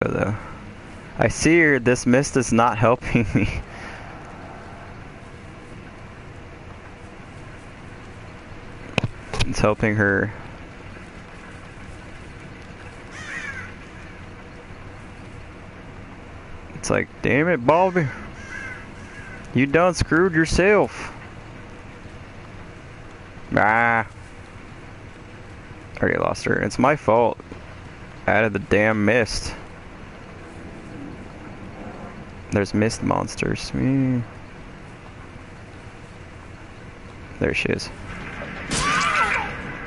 though. I see her. This mist is not helping me. It's helping her. It's like, damn it, Bobby. You done screwed yourself. Ah. Already lost her. It's my fault. Out of the damn mist. There's mist monsters. Mm. There she is.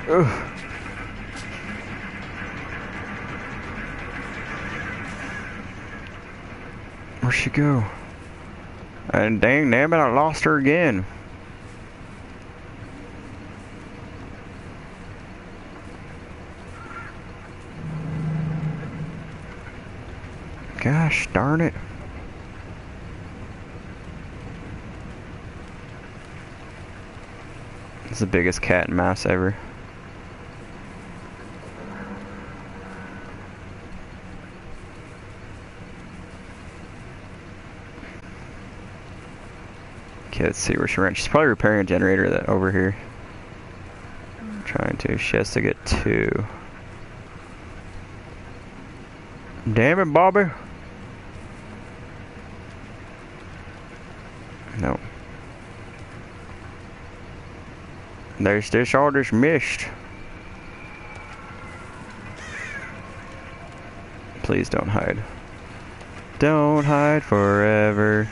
Ugh. Where'd she go? And dang damn it, I lost her again. Gosh darn it. It's the biggest cat and mouse ever. Okay, let's see where she ran. She's probably repairing a generator that over here. trying to. She has to get two. Damn it, Bobby. No. There's this order's missed. Please don't hide. Don't hide forever.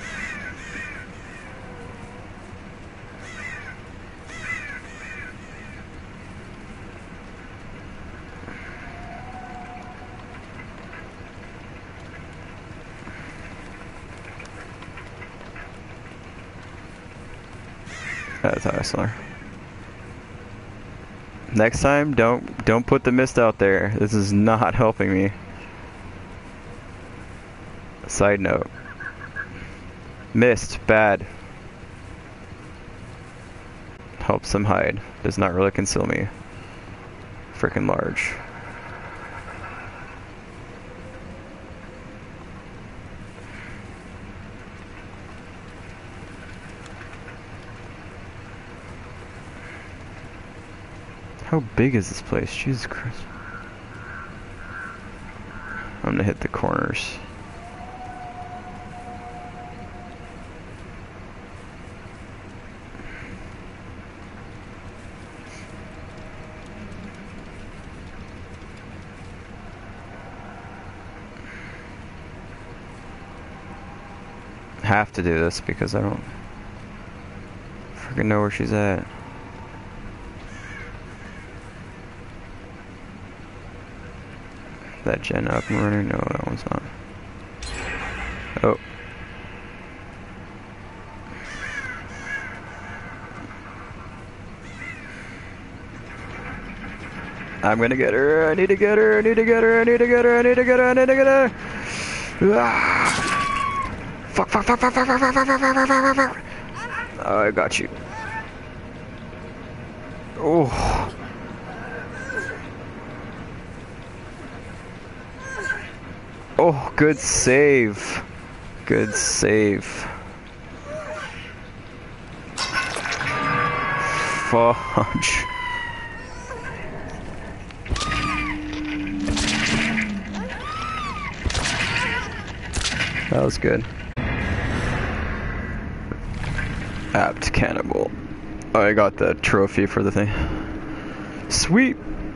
That's Hustler. Next time, don't don't put the mist out there. This is not helping me. Side note. Mist, bad. Helps them hide. Does not really conceal me. Freaking large. How big is this place? Jesus Christ. I'm gonna hit the corners. have to do this because I don't freaking know where she's at. That gen up and running? No, that one's not. Oh. I'm gonna get her, I need to get her, I need to get her, I need to get her, I need to get her, I need to get her! Ah! Fuck, fuck, fuck, fuck, fuck, fuck, fuck, fuck, fuck, fuck, fuck, fuck, Oh, I got you. Oh. Oh, good save. Good save. Fudge. That was good. Adept cannibal. Oh, I got the trophy for the thing. Sweet.